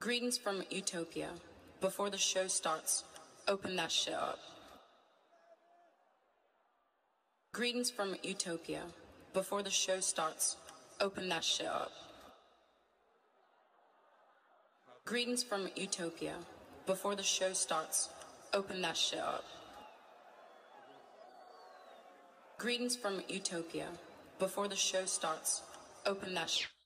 Greetings from Utopia. Before the show starts, open that shit up. Greetings from Utopia. Before the show starts, open that shit up. Greetings from Utopia. Before the show starts, open that shit up. Greetings from Utopia. Before the show starts, open that shit.